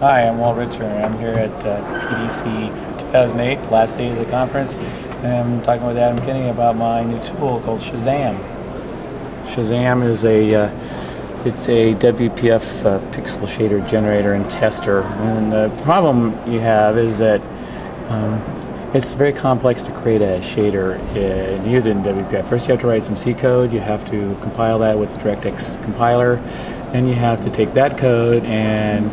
Hi, I'm Walt Ritscher. I'm here at uh, PDC 2008, last day of the conference, and I'm talking with Adam Kinney about my new tool called Shazzam. Shazzam is a uh, it's a WPF uh, pixel shader generator and tester, and the problem you have is that um, it's very complex to create a shader and use it in WPF. First, you have to write some C code. You have to compile that with the DirectX compiler, and you have to take that code and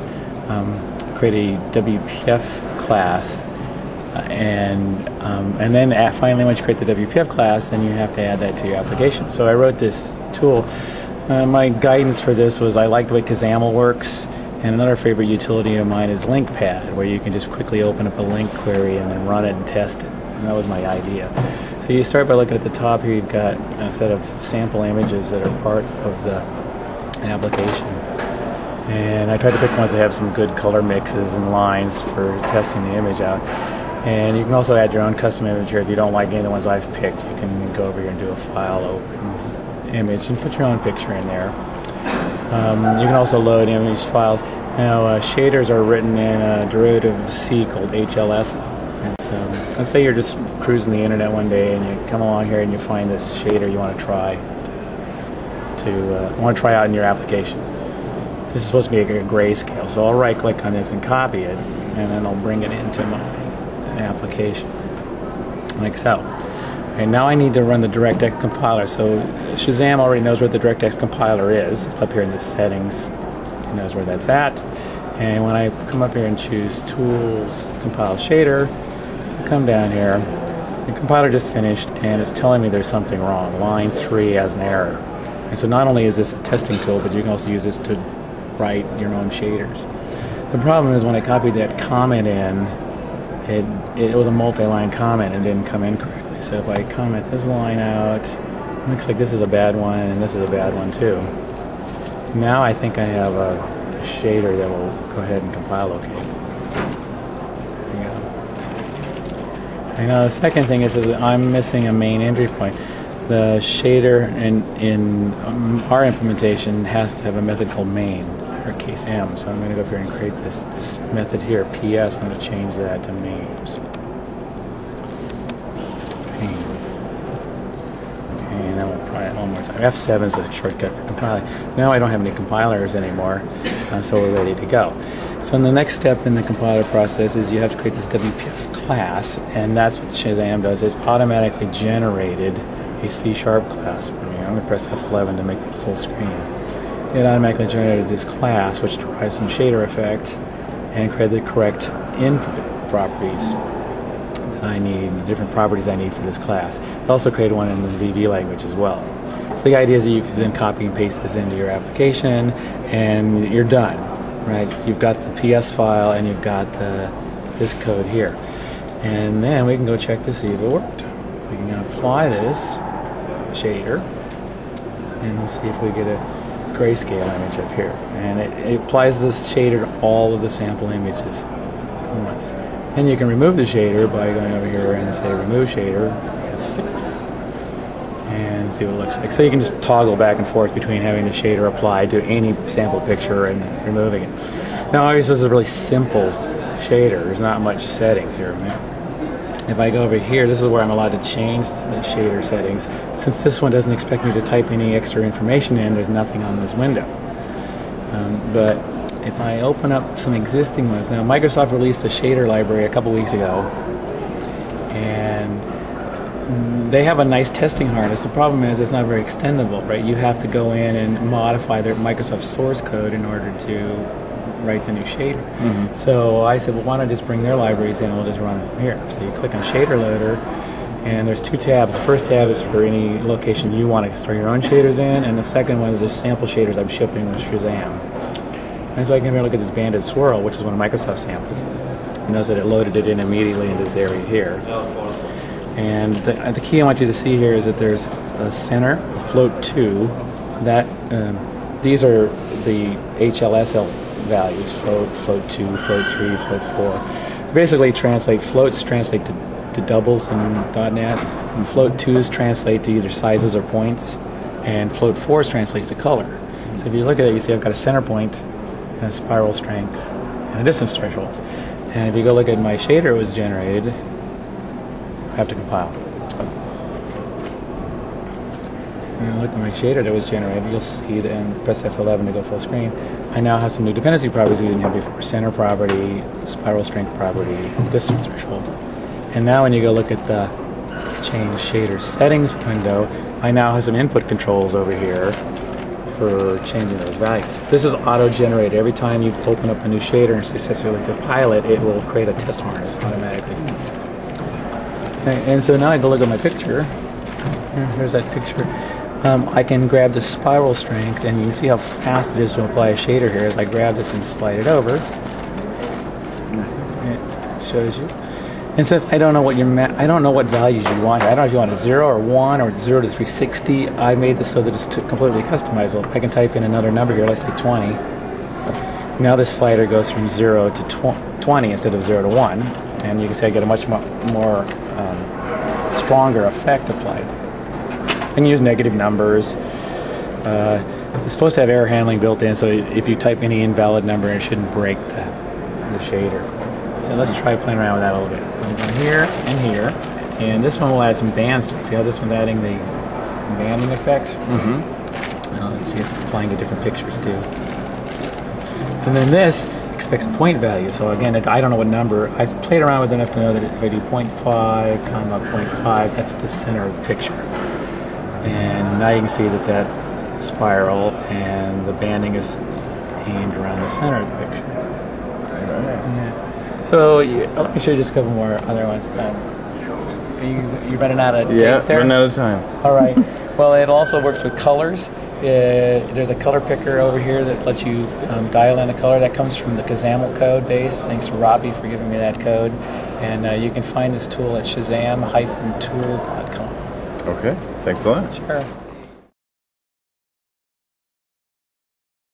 um, create a WPF class, uh, and um, and then finally, once you create the WPF class, then you have to add that to your application. So I wrote this tool. Uh, my guidance for this was I like the way Kaxaml works, and another favorite utility of mine is LINQPad, where you can just quickly open up a LINQ query and then run it and test it. And that was my idea. So you start by looking at the top here. You've got a set of sample images that are part of the application and I tried to pick ones that have some good color mixes and lines for testing the image out. And you can also add your own custom image here. If you don't like any of the ones I've picked, you can go over here and do a file open image and put your own picture in there. Um, you can also load image files. Now, uh, shaders are written in a derivative of C called HLSL. And so, let's say you're just cruising the internet one day and you come along here and you find this shader you want to try to uh, want to try out in your application. This is supposed to be a grayscale, so I'll right click on this and copy it, and then I'll bring it into my application, like so. And now I need to run the DirectX compiler. So Shazzam already knows where the DirectX compiler is. It's up here in the settings. Knows where that's at. And when I come up here and choose Tools, Compile Shader, come down here, the compiler just finished and it's telling me there's something wrong. Line 3 has an error. And so not only is this a testing tool, but you can also use this to write your own shaders. The problem is when I copied that comment in, it, it was a multi-line comment and didn't come in correctly. So if I comment this line out, it looks like this is a bad one and this is a bad one too. Now I think I have a shader that will go ahead and compile okay. There we go. And now the second thing is, is I'm missing a main entry point the shader in, in um, our implementation has to have a method called main or case M. So I'm going to go up here and create this, this method here, PS. I'm going to change that to. Main. Okay, now we'll try it one more time. F7 is a shortcut for compiling. Now I don't have any compilers anymore, uh, so we're ready to go. So in the next step in the compiler process is you have to create this WPF class, and that's what Shazzam does. It's automatically generated a C sharp class for me. I'm going to press F11 to make it full screen it automatically generated this class which derives some shader effect and created the correct input properties that I need, the different properties I need for this class. It also created one in the VB language as well. So the idea is that you can then copy and paste this into your application and you're done, right? You've got the PS file and you've got the, this code here. And then we can go check to see if it worked. We can apply this shader and we'll see if we get a grayscale image up here. And it, it applies this shader to all of the sample images once. And you can remove the shader by going over here and say remove shader, F6, and see what it looks like. So you can just toggle back and forth between having the shader applied to any sample picture and removing it. Now obviously this is a really simple shader. There's not much settings here. If I go over here, this is where I'm allowed to change the shader settings. Since this one doesn't expect me to type any extra information in, there's nothing on this window. Um, but if I open up some existing ones, now Microsoft released a shader library a couple weeks ago, and they have a nice testing harness. The problem is it's not very extendable, right? You have to go in and modify their Microsoft source code in order to write the new shader. Mm-hmm. So I said, well, why don't I just bring their libraries in and we'll just run them here. So you click on Shader Loader, and there's two tabs. The first tab is for any location you want to store your own shaders in, and the second one is the sample shaders I'm shipping with Shazzam. And so I can here look at this banded swirl, which is one of Microsoft samples. It knows that it loaded it in immediately into this area here. And the, the key I want you to see here is that there's a center, float 2, that um, these are the HLSL values float, float 2, float 3, float 4. Basically translate, floats translate to, to doubles in .NET, and float 2s translate to either sizes or points, and float 4s translates to color. So if you look at it, you see I've got a center point, and a spiral strength, and a distance threshold. And if you go look at my shader it was generated, have to compile. And look at my shader that was generated, you'll see that, and press F11 to go full screen. I now have some new dependency properties we didn't have before. Center property, spiral strength property, and distance threshold. And now when you go look at the change shader settings window, I now have some input controls over here for changing those values. This is auto-generated. Every time you open up a new shader and successfully compile it, it will create a test harness automatically. And, so now I go look at my picture. Here's that picture. Um, I can grab the spiral strength, and you can see how fast it is to apply a shader here. As I grab this and slide it over, Nice. it shows you. And since I don't know what your ma- I don't know what values you want. I don't know if you want a zero or one or zero to 360. I made this so that it's completely customizable. I can type in another number here. Let's say 20. Now this slider goes from zero to tw- 20 instead of zero to one, and you can see I get a much mo- more um, stronger effect applied. to it. I can use negative numbers. Uh, it's supposed to have error handling built in, so if you type any invalid number, it shouldn't break the, the shader. So let's try playing around with that a little bit. Here and here, and this one will add some bands to it. See how this one's adding the banding effect? Mm-hmm. Uh, let's see if it's applying to different pictures too. And then this expects a point value. So again, it, I don't know what number. I've played around with it enough to know that if I do 0.5, comma 0.5, that's the center of the picture. And now you can see that that spiral and the banding is aimed around the center of the picture. Yeah. So you, let me show you just a couple more other ones. Um, are you you running out of Yeah, tape there? running out of time. All right. Well, it also works with colors. Uh, there's a color picker over here that lets you um, dial in a color. That comes from the Kaxaml code base. Thanks to Robbie for giving me that code. And uh, you can find this tool at shazzam-tool.com. Okay, thanks a lot. Sure.